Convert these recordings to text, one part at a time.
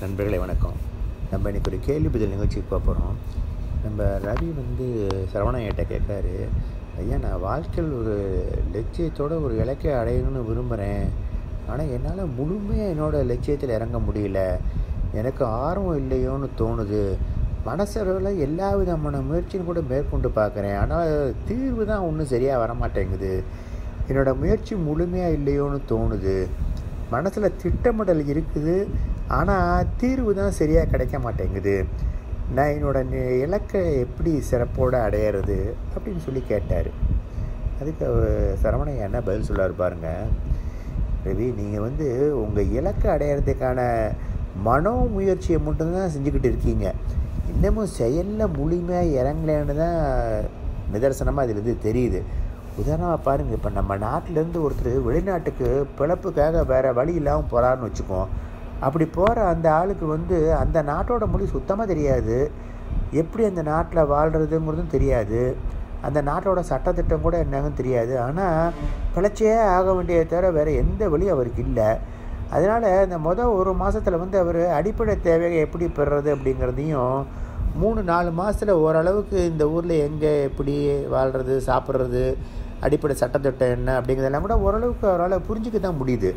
நண்பர்களே வணக்கம். நம்ம இன்றைக்கி ஒரு கேள்வி பதில் நிகழ்ச்சிக்கு போக போகிறோம் நம்ம ரவி வந்து சரவணய்கிட்ட கேட்காரு ஐயா நான் வாழ்க்கையில் ஒரு லட்சியத்தோட ஒரு இலக்கை அடையணும்னு விரும்புகிறேன் ஆனால் என்னால் முழுமையாக என்னோடய லட்சியத்தில் இறங்க முடியல. எனக்கு ஆர்வம் இல்லையோன்னு தோணுது. மனசளவில் எல்லா விதமான முயற்சியும் கூட மேற்கொண்டு பார்க்குறேன். ஆனால் தீர்வு தான் ஒன்றும் சரியாக வர மாட்டேங்குது என்னோடய முயற்சி முழுமையாக இல்லையோன்னு தோணுது. மனசில் திட்டமிடல் இருக்குது. ஆனால் தீர்வு தான் சரியாக கிடைக்க மாட்டேங்குது. நான் என்னோட நி- இலக்கை எப்படி சிறப்போடு அடையிறது அப்படின்னு சொல்லி கேட்டார். அதுக்கு சரவணன் என்ன பதில் சொல்லார் பாருங்க. ரவி நீங்கள் வந்து உங்கள் இலக்கை அடையிறதுக்கான மனோ முயற்சியை மட்டும்தான் செஞ்சுக்கிட்டு இருக்கீங்க. இன்னமும் செயலில் முழுமையாக இறங்கலைன்னு தான் நிதர்சனமாக அதிலிருந்து தெரியுது. உதாரணமாக பாருங்கள் இப்போ நம்ம நாட்டிலேருந்து ஒருத்தர் வெளிநாட்டுக்கு பிழப்புக்காக வேறு வழி இல்லாமல் போகிறான்னு வச்சுக்கோம் அப்படி போகிற அந்த ஆளுக்கு வந்து அந்த நாட்டோட மொழி சுத்தமாக தெரியாது. எப்படி அந்த நாட்டில் வாழ்கிறதுங்கிறதும் தெரியாது. அந்த நாட்டோட சட்டத்திட்டம் கூட என்னங்கன்னு தெரியாது. ஆனால் பிழைச்சே ஆக வேண்டிய தவிர வேறு எந்த வழியும் அவருக்கு இல்லை. அதனால் இந்த மொதல் ஒரு மாதத்தில் வந்து அவர் அடிப்படை தேவையை எப்படி பெறுறது அப்படிங்கிறதையும் மூணு நாலு மாதத்தில் ஓரளவுக்கு இந்த ஊரில் எங்கே எப்படி வாழ்கிறது சாப்பிட்றது அடிப்படை சட்டத்திட்டம் என்ன அப்படிங்கிறதெல்லாம் கூட ஓரளவுக்கு அவரால் புரிஞ்சிக்க தான் முடியுது.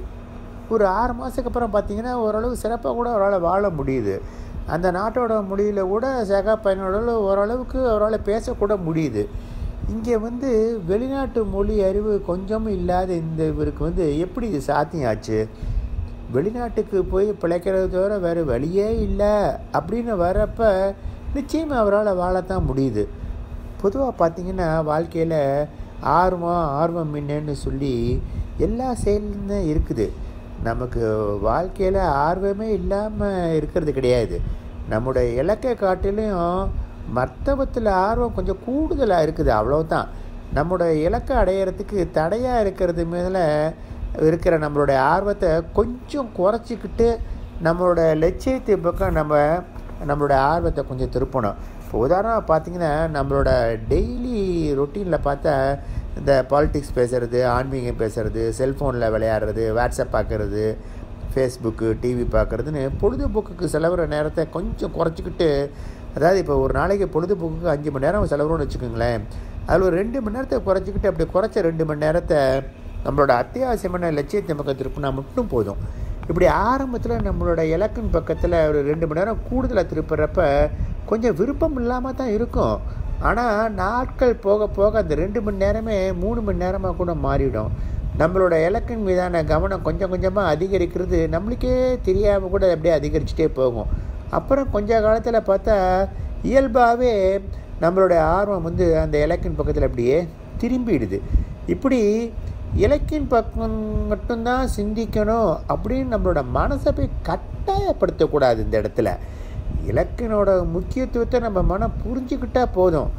ஒரு ஆறு மாதத்துக்கு அப்புறம் பார்த்திங்கன்னா ஓரளவு சிறப்பாக கூட அவரால் வாழ முடியுது. அந்த நாட்டோட மொழியில் கூட சக பயனோட ஓரளவுக்கு அவரால் பேசக்கூட முடியுது. இங்கே வந்து வெளிநாட்டு மொழி அறிவு கொஞ்சமும் இல்லாத இந்த இவருக்கு வந்து எப்படி இது சாத்தியம் ஆச்சு வெளிநாட்டுக்கு போய் பிழைக்கிறது தவிர வேறு வழியே இல்லை அப்படின்னு வரப்ப நிச்சயமாக அவரால் வாழத்தான் முடியுது. பொதுவாக பார்த்தீங்கன்னா வாழ்க்கையில் ஆர்வம் ஆர்வம் என்னன்னு சொல்லி எல்லா செயலும் இருக்குது. நமக்கு வாழ்க்கையில் ஆர்வமே இல்லாமல் இருக்கிறது கிடையாது. நம்முடைய இலக்கை காட்டிலையும் மர்த்தவத்தில் ஆர்வம் கொஞ்சம் கூடுதலாக இருக்குது அவ்வளோதான் நம்முடைய இலக்கை அடையிறதுக்கு தடையாக இருக்கிறது மேலே இருக்கிற நம்மளுடைய ஆர்வத்தை கொஞ்சம் குறைச்சிக்கிட்டு நம்மளோட லட்சியத்தை பக்கம் நம்ம நம்மளோட ஆர்வத்தை கொஞ்சம் திருப்பணும். இப்போ உதாரணமாக பார்த்திங்கன்னா நம்மளோட டெய்லி ரொட்டீனில் பார்த்தா இந்த பாலிட்டிக்ஸ் பேசுகிறது ஆன்மீகம் பேசுகிறது செல்ஃபோனில் விளையாடுறது வாட்ஸ்அப் பார்க்குறது ஃபேஸ்புக்கு டிவி பார்க்குறதுன்னு பொழுதுபோக்குக்கு செலவிற நேரத்தை கொஞ்சம் குறைச்சிக்கிட்டு அதாவது இப்போ ஒரு நாளைக்கு பொழுதுபோக்குக்கு அஞ்சு மணி நேரம் செலவுன்னு வச்சுக்கோங்களேன். அதில் ஒரு ரெண்டு மணி நேரத்தை குறைச்சிக்கிட்டு அப்படி குறைச்ச ரெண்டு மணி நேரத்தை நம்மளோட அத்தியாவசியமான லட்சியத்தை பக்கம் திருப்பினா மட்டும் போதும். இப்படி ஆரம்பத்தில் நம்மளோட இலக்கின் பக்கத்தில் ஒரு ரெண்டு மணி நேரம் கூடுதலாக திருப்புறப்ப கொஞ்சம் விருப்பம் இல்லாமல் தான் இருக்கும். ஆனால் நாட்கள் போக போக அந்த ரெண்டு மணி நேரமே மூணு மணி நேரமாக கூட மாறிவிடும் நம்மளோட இலக்கின் மீதான கவனம் கொஞ்சம் கொஞ்சமாக அதிகரிக்கிறது நம்மளுக்கே தெரியாமல் கூட அப்படியே அதிகரிச்சுட்டே போகும். அப்புறம் கொஞ்ச காலத்தில் பார்த்தா இயல்பாகவே நம்மளுடைய ஆர்வம் வந்து அந்த இலக்கின் பக்கத்தில் அப்படியே திரும்பிடுது. இப்படி இலக்கின் பக்கம் மட்டும்தான் சிந்திக்கணும் அப்படின்னு நம்மளோட மனசை போய் கட்டாயப்படுத்தக்கூடாது இந்த இடத்துல. இலக்கினோட முக்கியத்துவத்தை நம்ம மனம் புரிஞ்சுக்கிட்டா போதும்.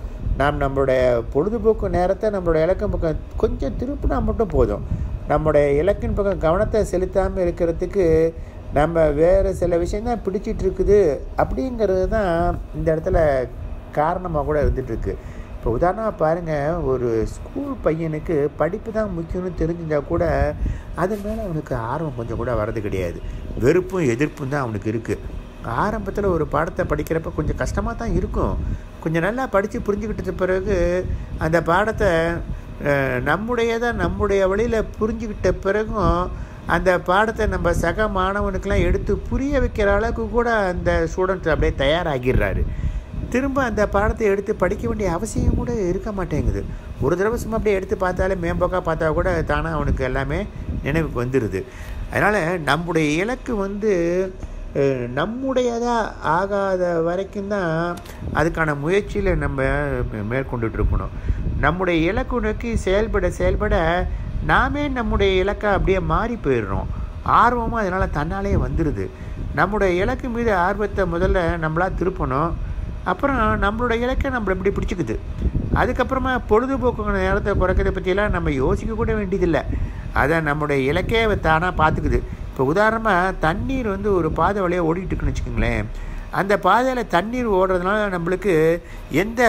நாம் நம்மளுடைய பொழுதுபோக்கு நேரத்தை நம்மளோட இலக்கின் பக்கம் கொஞ்சம் திருப்பினா மட்டும் போதும். நம்மளுடைய இலக்கின் பக்கம் கவனத்தை செலுத்தாமல் இருக்கிறதுக்கு நம்ம வேறு சில விஷயந்தான் பிடிச்சிட்டு இருக்குது. அப்படிங்கிறது தான் இந்த இடத்துல காரணமாக கூட இருந்துகிட்ருக்கு இப்போ உதாரணமாக பாருங்கள் ஒரு ஸ்கூல் பையனுக்கு படிப்பு தான் முக்கியம்னு தெரிஞ்சிருந்தால் கூட அது மேலே அவனுக்கு ஆர்வம் கொஞ்சம் கூட வர்றது கிடையாது. வெறுப்பும் எதிர்ப்பும் தான் அவனுக்கு இருக்குது ஆரம்பத்தில் ஒரு பாடத்தை படிக்கிறப்ப கொஞ்சம் கஷ்டமாக தான் இருக்கும். கொஞ்சம் நல்லா படித்து புரிஞ்சுக்கிட்டது பிறகு அந்த பாடத்தை நம்முடையதாக நம்முடைய வழியில் புரிஞ்சுக்கிட்ட பிறகும் அந்த பாடத்தை நம்ம சக மாணவனுக்கெல்லாம் எடுத்து புரிய வைக்கிற அளவுக்கு கூட அந்த ஸ்டூடெண்ட் அப்படியே தயாராகிடுறாரு. திரும்ப அந்த பாடத்தை எடுத்து படிக்க வேண்டிய அவசியம் கூட இருக்க மாட்டேங்குது. ஒரு தடவை சும்மா அப்படியே எடுத்து பார்த்தாலே மேம்போக்காக பார்த்தா கூட தானாக அவனுக்கு எல்லாமே நினைவுக்கு வந்துடுது அதனால் நம்முடைய இலக்கு வந்து நம்முடையதாக ஆகாத வரைக்கும் தான் அதுக்கான முயற்சியில் நம்ம மேற்கொண்டுட்ருக்கணும். நம்முடைய இலக்கு நோக்கி செயல்பட செயல்பட நாமே நம்முடைய இலக்கை அப்படியே மாறி போயிடுறோம். ஆர்வமும் அதனால் தன்னாலே வந்துடுது நம்முடைய இலக்கு மீது ஆர்வத்தை முதல்ல நம்மளாக திருப்பணும். அப்புறம் நம்மளோட இலக்கை நம்மளை இப்படி பிடிச்சிக்குது. அதுக்கப்புறமா பொழுதுபோக்கு நேரத்தை குறைக்கிறத பற்றியெல்லாம் நம்ம யோசிக்க கூட வேண்டியதில்லை. அதை நம்முடைய இலக்கே தானாக பார்த்துக்குது. இப்போ உதாரணமாக தண்ணீர் வந்து ஒரு பாதை வழியாக ஓடிட்டுருக்குன்னு வச்சுக்கோங்களேன். அந்த பாதையில் தண்ணீர் ஓடுறதுனால நம்மளுக்கு எந்த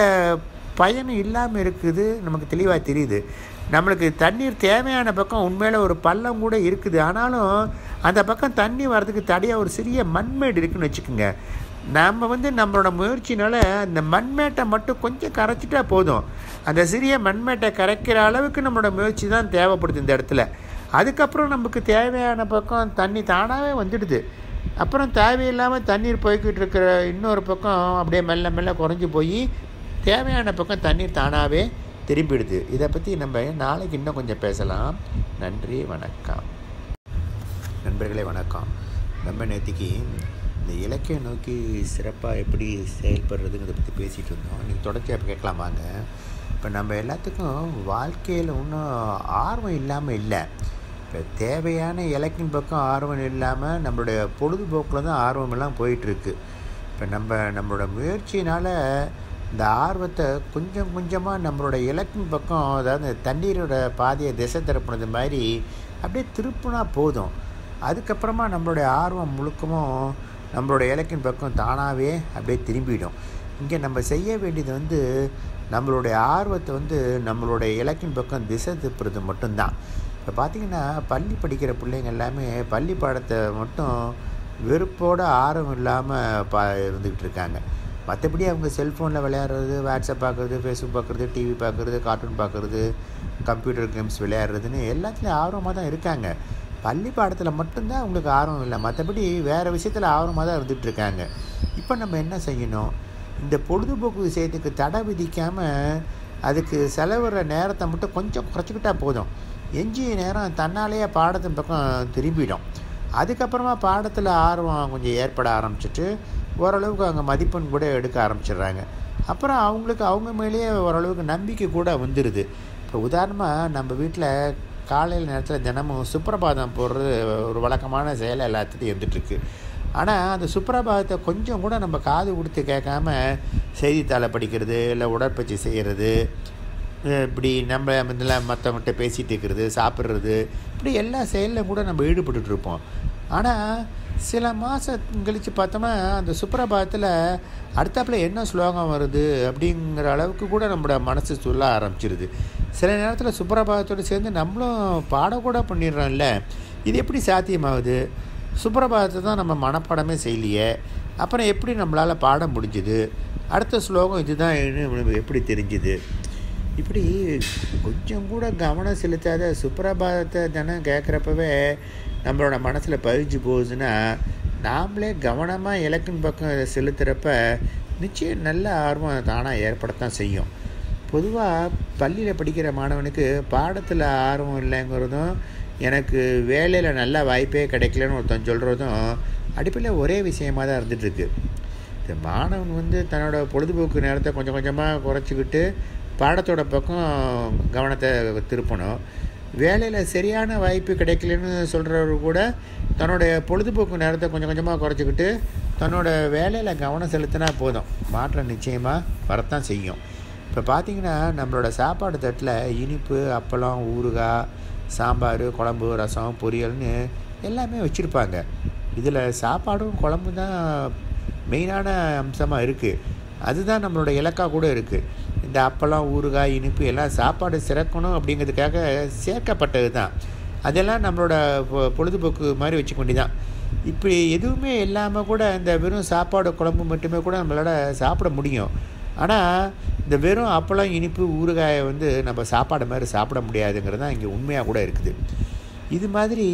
பயனும் இல்லாமல் இருக்குது நமக்கு தெளிவாக தெரியுது. நம்மளுக்கு தண்ணீர் தேவையான பக்கம் உண்மையில் ஒரு பள்ளம் கூட இருக்குது. ஆனாலும் அந்த பக்கம் தண்ணி வர்றதுக்கு தடையாக ஒரு சிறிய மண்மேடு இருக்குதுன்னு வச்சுக்கோங்க. நம்ம வந்து நம்மளோட முயற்சினால் அந்த மண்மேட்டை மட்டும் கொஞ்சம் கரைச்சிட்டா போதும். அந்த சிறிய மண்மேட்டை கரைக்கிற அளவுக்கு நம்மளோட முயற்சி தான் தேவைப்படுது இந்த இடத்துல. அதுக்கப்புறம் நமக்கு தேவையான பக்கம் தண்ணி தானாகவே வந்துடுது. அப்புறம் தேவையில்லாமல் தண்ணீர் போய்கிட்டு இருக்கிற இன்னொரு பக்கம் அப்படியே மெல்ல மெல்ல குறைஞ்சி போய் தேவையான பக்கம் தண்ணீர் தானாகவே திரும்பிடுது. இதை பற்றி நம்ம நாளைக்கு இன்னும் கொஞ்சம் பேசலாம். நன்றி வணக்கம். நண்பர்களே வணக்கம். நம்ம நேற்றுக்கு இந்த இலக்கியம் நோக்கி சிறப்பாக எப்படி செயல்படுறதுங்கிறத பற்றி பேசிகிட்டு இருந்தோம். நீங்கள் தொடர்ச்சியாக கேட்கலாம் வாங்க. இப்போ நம்ம எல்லாத்துக்கும் வாழ்க்கையில் ஒன்றும் ஆர்வம் இல்லாமல் இல்லை. இப்போ தேவையான இலக்கின் பக்கம் ஆர்வம் இல்லாமல் நம்மளுடைய பொழுதுபோக்கில் தான் ஆர்வமெல்லாம் போயிட்டுருக்கு இப்போ நம்ம நம்மளோட முயற்சினால் இந்த ஆர்வத்தை கொஞ்சம் கொஞ்சமாக நம்மளோட இலக்கின் பக்கம் அதாவது தண்ணீரோட பாதையை திசை திருப்பினது மாதிரி அப்படியே திருப்பினா போதும். அதுக்கப்புறமா நம்மளுடைய ஆர்வம் முழுக்கமும் நம்மளோட இலக்கின் பக்கம் தானாகவே அப்படியே திரும்பிடும். இங்கே நம்ம செய்ய வேண்டியது வந்து நம்மளுடைய ஆர்வத்தை வந்து நம்மளுடைய இலக்கின் பக்கம் திசை திருப்புறது மட்டும்தான். இப்போ பார்த்திங்கன்னா பள்ளி படிக்கிற பிள்ளைங்க எல்லாமே பள்ளி பாடத்தை மட்டும் வெறுப்போடு ஆர்வம் இல்லாமல் பா இருந்துக்கிட்டு இருக்காங்க. மற்றபடி அவங்க செல்ஃபோனில் விளையாடுறது வாட்ஸ்அப் பார்க்குறது ஃபேஸ்புக் பார்க்குறது டிவி பார்க்குறது கார்ட்டூன் பார்க்குறது கம்ப்யூட்டர் கேம்ஸ் விளையாடுறதுன்னு எல்லாத்துலேயும் ஆர்வமாக தான் இருக்காங்க. பள்ளி பாடத்தில் மட்டும்தான் அவங்களுக்கு ஆர்வம் இல்லை. மற்றபடி வேறு விஷயத்தில் ஆர்வமாக தான் இருந்துகிட்டு இருக்காங்க. இப்போ நம்ம என்ன செய்யணும்? இந்த பொழுதுபோக்கு விஷயத்துக்கு தடை விதிக்காமல் அதுக்கு செலவிடுற நேரத்தை மட்டும் கொஞ்சம் குறைச்சிக்கிட்டால் போதும். எஞ்சிய நேரம் தன்னாலேயே பாடத்தின் பக்கம் திரும்பிடும். அதுக்கப்புறமா பாடத்தில் ஆர்வம் கொஞ்சம் ஏற்பட ஆரம்பிச்சிட்டு ஓரளவுக்கு அவங்க மதிப்பெண் கூட எடுக்க ஆரம்பிச்சிடுறாங்க. அப்புறம் அவங்களுக்கு அவங்க மேலேயே ஓரளவுக்கு நம்பிக்கை கூட வந்துடுது இப்போ உதாரணமாக நம்ம வீட்டில் காலையில் நேரத்தில் தினமும் சுப்பிரபாதம் போடுறது ஒரு வழக்கமான செயலை எல்லாத்துட்டையும் இருந்துகிட்ருக்கு ஆனால் அந்த சுப்பிரபாதத்தை கொஞ்சம் கூட நம்ம காது கொடுத்து கேட்காம செய்தித்தாளை படிக்கிறது இல்லை உடற்பயிற்சி செய்கிறது இப்படி நம்ம இதெல்லாம் மற்றவங்கள்ட்ட பேசிகிட்டு இருக்கிறது சாப்பிட்றது இப்படி எல்லா செயலில் கூட நம்ம ஈடுபட்டுருப்போம் ஆனால் சில மாதம் கழித்து பார்த்தோம்னா அந்த சுப்பிரபாதத்தில் அடுத்தாப்பில் என்ன ஸ்லோகம் வருது அப்படிங்கிற அளவுக்கு கூட நம்மளோட மனசு சொல்ல ஆரம்பிச்சிருது. சில நேரத்தில் சுப்பிரபாதத்தோடு சேர்ந்து நம்மளும் பாடக்கூட பண்ணிடுறோம்ல. இது எப்படி சாத்தியமாகுது? சுப்பிரபாதத்தை தான் நம்ம மனப்பாடமே செய்யலையே. அப்புறம் எப்படி நம்மளால் பாட முடிஞ்சுது? அடுத்த ஸ்லோகம் இதுதான் எப்படி தெரிஞ்சுது? இப்படி கொஞ்சம் கூட கவனம் செலுத்தாத சுப்பிரபாதத்தை தினம் கேட்குறப்பவே நம்மளோட மனசில் பதிஞ்சு போகுதுன்னா நாமளே கவனமாக இலக்கின் பக்கம் செலுத்துகிறப்ப நிச்சயம் நல்ல ஆர்வம் தானாக ஏற்படத்தான் செய்யும். பொதுவாக பள்ளியில் படிக்கிற மாணவனுக்கு பாடத்தில் ஆர்வம் இல்லைங்கிறதும் எனக்கு வேலையில் நல்ல வாய்ப்பே கிடைக்கலன்னு ஒருத்தன் சொல்கிறதும் அடிப்படையில் ஒரே விஷயமாக தான் இருந்துகிட்ருக்கு இந்த மாணவன் வந்து தன்னோட பொழுதுபோக்கு நேரத்தை கொஞ்சம் கொஞ்சமாக குறைச்சிக்கிட்டு பாடத்தோட பக்கம் கவனத்தை திருப்பணும். வேலையில் சரியான வாய்ப்பு கிடைக்கலன்னு சொல்கிறவர் கூட தன்னுடைய பொழுதுபோக்கு நேரத்தை கொஞ்சம் கொஞ்சமாக குறைச்சிக்கிட்டு தன்னோட வேலையில் கவனம் செலுத்தினா போதும். மாற்றம் நிச்சயமாக வரத்தான் செய்யும். இப்போ பார்த்திங்கன்னா நம்மளோட சாப்பாடு தட்டில் இனிப்பு அப்பளம் ஊறுகாய் சாம்பார் குழம்பு ரசம் பொரியல்னு எல்லாமே வச்சுருப்பாங்க. இதில் சாப்பாடும் குழம்பு தான் மெயினான அம்சமாக இருக்குது அதுதான் நம்மளோட இலக்காக கூட இருக்குது இந்த அப்பளம் ஊறுகாய் இனிப்பு எல்லாம் சாப்பாடு சிறக்கணும் அப்படிங்கிறதுக்காக சேர்க்கப்பட்டது தான் அதெல்லாம் நம்மளோட பொழுதுபோக்கு மாதிரி வச்சுக்கொண்டி தான் இப்படி எதுவுமே இல்லாமல் கூட இந்த வெறும் சாப்பாடு குழம்பு மட்டுமே கூட நம்மளால் சாப்பிட முடியும். ஆனால் இந்த வெறும் அப்பளம் இனிப்பு ஊறுகாயை வந்து நம்ம சாப்பாடு மாதிரி சாப்பிட முடியாதுங்கிறது தான் இங்கே உண்மையாக கூட இருக்குது. இது மாதிரி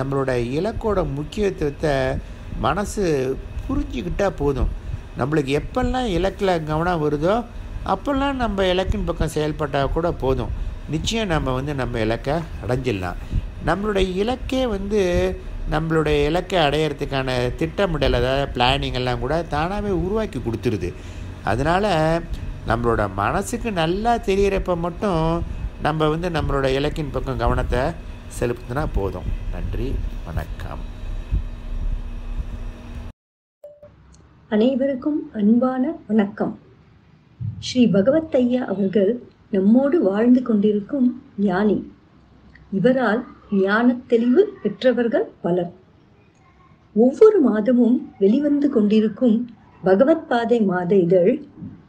நம்மளோட இலக்கோட முக்கியத்துவத்தை மனசு புரிஞ்சுக்கிட்டால் போதும். நம்மளுக்கு எப்பெல்லாம் இலக்கில் கவனம் வருதோ அப்போல்லாம் நம்ம இலக்கின் பக்கம் செயல்பட்டால் கூட போதும். நிச்சயம் நம்ம வந்து நம்ம இலக்கை அடைஞ்சிடலாம். நம்மளுடைய இலக்கே வந்து நம்மளுடைய இலக்கை அடையிறதுக்கான திட்டமிடல் அதாவது பிளானிங் எல்லாம் கூட தானாகவே உருவாக்கி கொடுத்துருது. அதனால் நம்மளோட மனசுக்கு நல்லா தெரிகிறப்ப மட்டும் நம்ம வந்து நம்மளோட இலக்கின் பக்கம் கவனத்தை செலுத்தினா போதும். நன்றி வணக்கம். அனைவருக்கும் அன்பான வணக்கம். ஸ்ரீ பகவத் ஐயா அவர்கள் நம்மோடு வாழ்ந்து கொண்டிருக்கும் ஞானி. இவரால் ஞான தெளிவு பெற்றவர்கள் பலர். ஒவ்வொரு மாதமும் வெளிவந்து கொண்டிருக்கும் பகவத் பாதை மாத இதழ்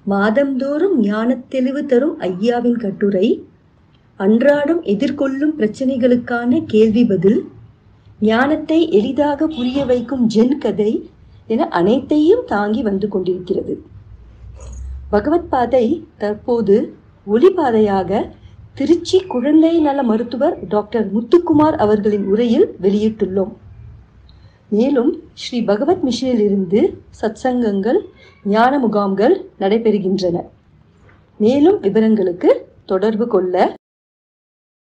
மாதந்தோறும் ஞானத் தெளிவு தரும் ஐயாவின் கட்டுரை அன்றாடம் எதிர்கொள்ளும் பிரச்சனைகளுக்கான கேள்வி பதில் ஞானத்தை எளிதாக புரிய வைக்கும் ஜென் கதை என அனைத்தையும் தாங்கி வந்து கொண்டிருக்கிறது. பகவத் பாதை தற்போது ஒளிபாதையாக திருச்சி குழந்தை நல மருத்துவர் டாக்டர் முத்துக்குமார் அவர்களின் உரையில் வெளியிட்டுள்ளோம். மேலும் ஸ்ரீ பகவத் மிஷனிலிருந்து சத்சங்கங்கள் ஞான முகாம்கள் நடைபெறுகின்றன. மேலும் விவரங்களுக்கு தொடர்பு கொள்ள